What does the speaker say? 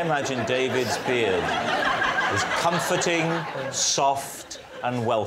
Imagine David's beard is comforting, soft, and welcome.